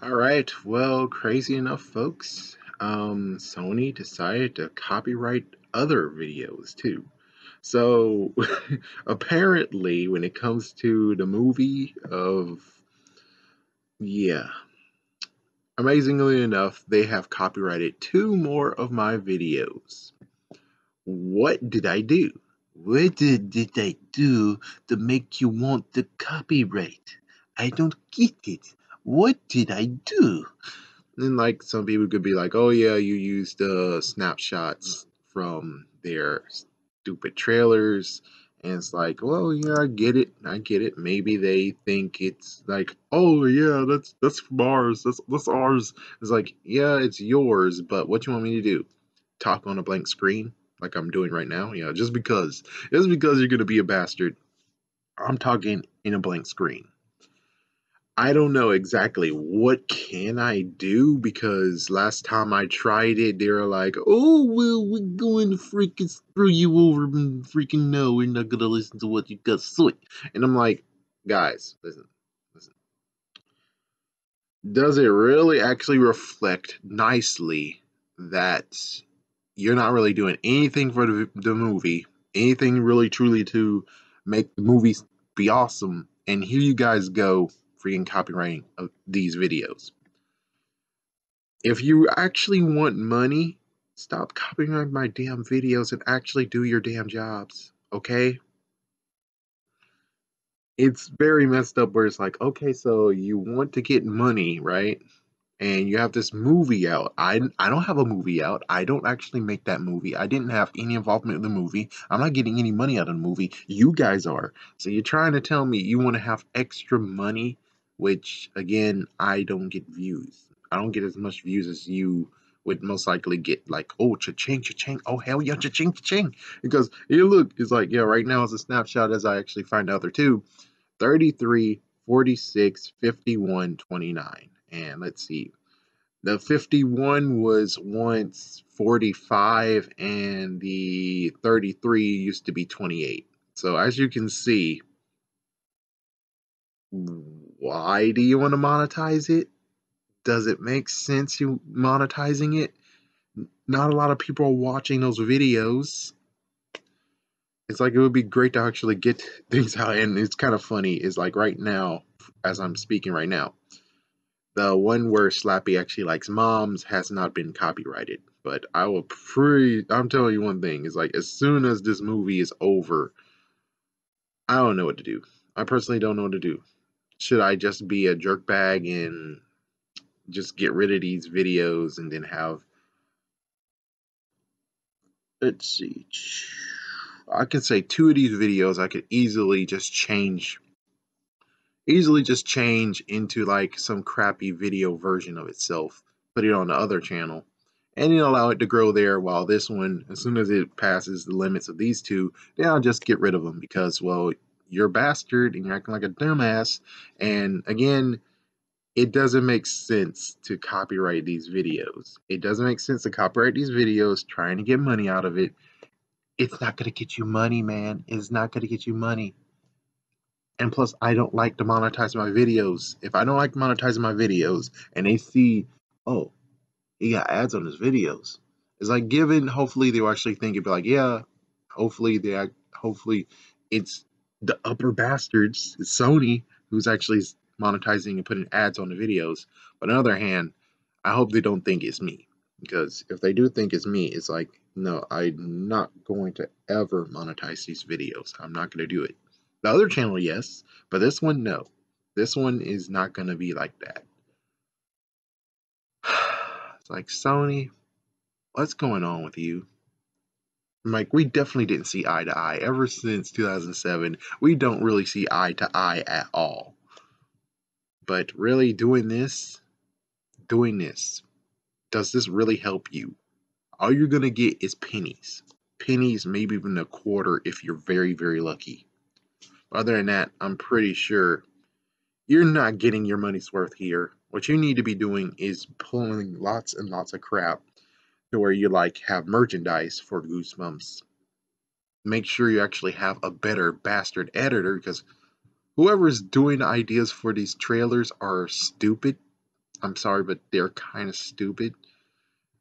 All right, well, crazy enough, folks. Um, Sony decided to copyright other videos too. So apparently, when it comes to the movie of, yeah, amazingly enough, they have copyrighted two more of my videos. What did I do? What did, did I do to make you want the copyright? I don't get it. What did I do? And like some people could be like, oh yeah, you used uh, snapshots from their stupid trailers. And it's like, well, yeah, I get it. I get it. Maybe they think it's like, oh yeah, that's that's ours. That's that's ours. It's like, yeah, it's yours, but what you want me to do? Talk on a blank screen like I'm doing right now? Yeah, just because. Just because you're gonna be a bastard. I'm talking in a blank screen. I don't know exactly what can I do because last time I tried it, they were like, "Oh well, we're going to freaking screw you over and freaking no, we're not gonna listen to what you got to say." And I'm like, guys, listen, listen. Does it really actually reflect nicely that you're not really doing anything for the, the movie, anything really truly to make the movies be awesome, and here you guys go freaking copywriting of these videos. If you actually want money, stop copyrighting my damn videos and actually do your damn jobs, okay? It's very messed up where it's like, okay, so you want to get money, right? and you have this movie out. I, I don't have a movie out. I don't actually make that movie. I didn't have any involvement in the movie. I'm not getting any money out of the movie. You guys are. So you're trying to tell me you want to have extra money which again, I don't get views. I don't get as much views as you would most likely get. Like, oh, cha-ching, cha-ching, oh hell yeah, cha-ching, cha-ching. Because you look, it's like, yeah, right now is a snapshot as I actually find out there too. 33, 46, 51, 29. And let's see. The 51 was once 45, and the 33 used to be 28. So as you can see, why do you want to monetize it? Does it make sense you monetizing it? Not a lot of people are watching those videos. It's like it would be great to actually get things out, and it's kind of funny. Is like right now, as I'm speaking right now, the one where Slappy actually likes moms has not been copyrighted. But I will pre I'm telling you one thing, is like as soon as this movie is over, I don't know what to do. I personally don't know what to do should I just be a jerkbag and just get rid of these videos and then have let's see I could say two of these videos I could easily just change easily just change into like some crappy video version of itself put it on the other channel and then allow it to grow there while this one as soon as it passes the limits of these two then I'll just get rid of them because well you're a bastard and you're acting like a dumbass. And again, it doesn't make sense to copyright these videos. It doesn't make sense to copyright these videos trying to get money out of it. It's not going to get you money, man. It's not going to get you money. And plus, I don't like to monetize my videos. If I don't like monetizing my videos and they see, oh, he got ads on his videos, it's like given, hopefully they'll actually think it'd be like, yeah, hopefully they, hopefully it's the upper bastards, Sony, who's actually monetizing and putting ads on the videos. But on the other hand, I hope they don't think it's me. Because if they do think it's me, it's like, no, I'm not going to ever monetize these videos. I'm not going to do it. The other channel, yes, but this one, no. This one is not going to be like that. It's like, Sony, what's going on with you? Like we definitely didn't see eye to eye ever since 2007. We don't really see eye to eye at all. But really doing this, doing this, does this really help you? All you're going to get is pennies. Pennies, maybe even a quarter if you're very, very lucky. Other than that, I'm pretty sure you're not getting your money's worth here. What you need to be doing is pulling lots and lots of crap to where you like have merchandise for Goosebumps. Make sure you actually have a better bastard editor because whoever's doing ideas for these trailers are stupid. I'm sorry, but they're kind of stupid.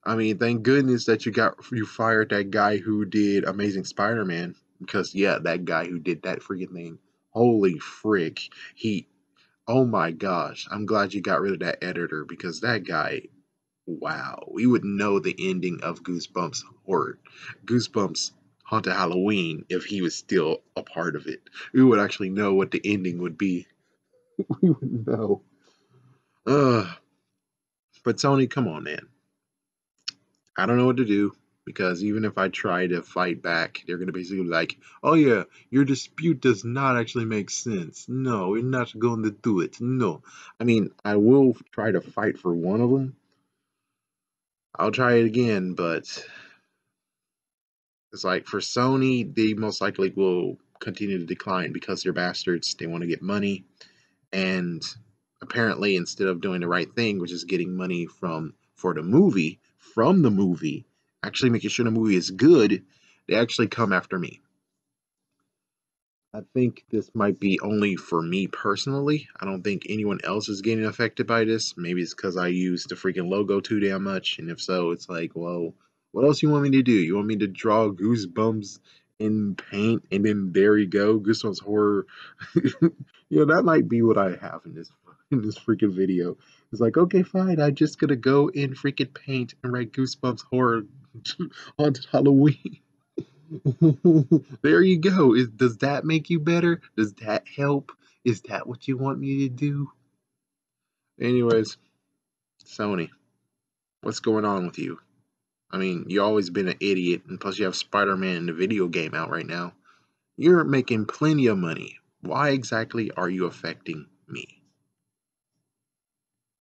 I mean, thank goodness that you got you fired that guy who did Amazing Spider-Man because yeah, that guy who did that freaking thing. Holy frick. He oh my gosh. I'm glad you got rid of that editor because that guy wow. We would know the ending of Goosebumps or Goosebumps Haunted Halloween if he was still a part of it. We would actually know what the ending would be. we would know. Ugh. But Sony, come on, man. I don't know what to do because even if I try to fight back, they're going to basically be like, oh yeah, your dispute does not actually make sense. No, we're not going to do it. No. I mean, I will try to fight for one of them. I'll try it again, but it's like for Sony, they most likely will continue to decline because they're bastards. They want to get money. And apparently, instead of doing the right thing, which is getting money from for the movie, from the movie, actually making sure the movie is good, they actually come after me. I think this might be only for me personally. I don't think anyone else is getting affected by this. Maybe it's because I use the freaking logo too damn much. And if so, it's like, well, what else you want me to do? You want me to draw goosebumps in paint and then there you go, goosebumps horror. you know, that might be what I have in this in this freaking video. It's like, okay, fine, I'm just gonna go in freaking paint and write goosebumps horror haunted Halloween. there you go. Is, does that make you better? Does that help? Is that what you want me to do? Anyways, Sony, what's going on with you? I mean, you always been an idiot, and plus you have Spider-Man in the video game out right now. You're making plenty of money. Why exactly are you affecting me?